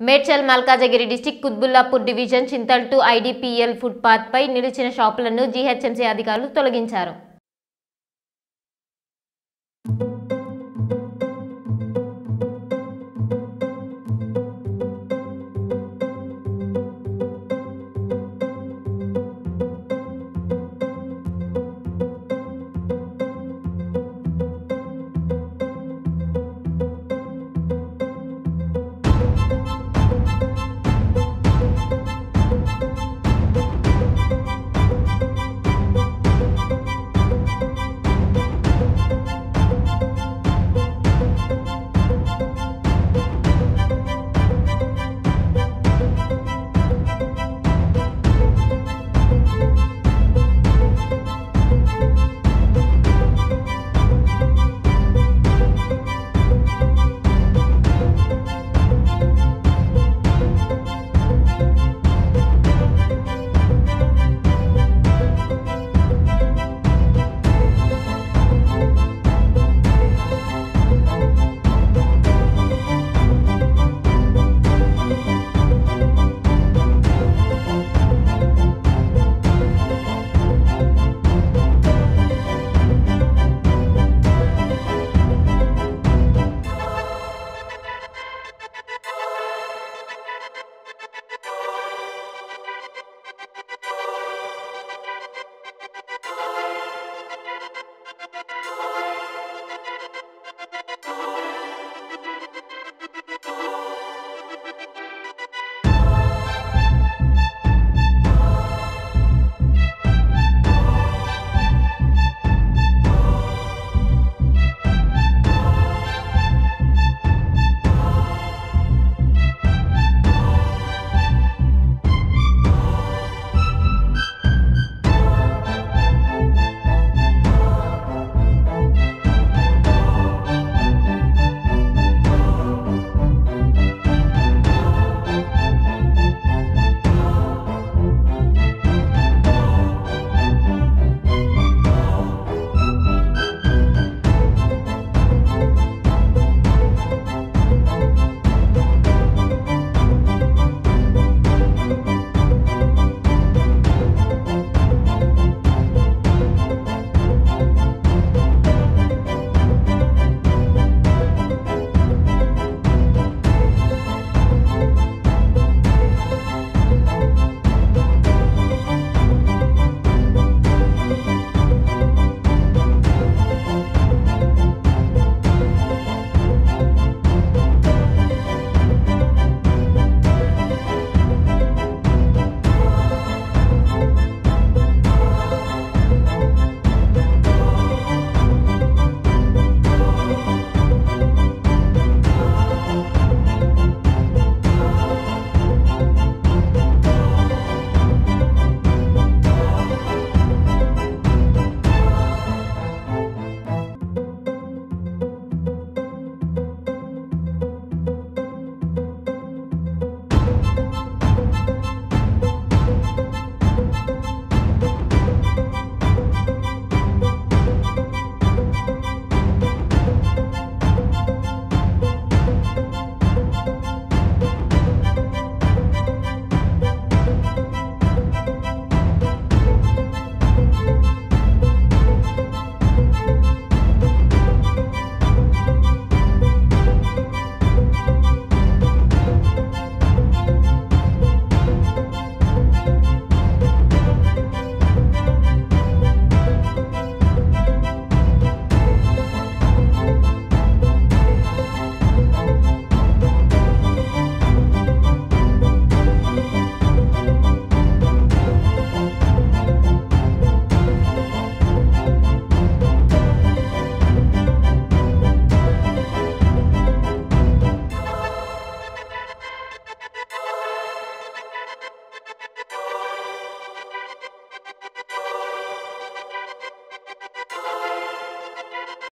Medchal Malkajgiri district Quthbullapur division చింతల్టు IDPL ఫుట్పాత్పై నిలిచిన షాపులను జీహెచ్ఎంసీ అధికారులు తొలగించారు.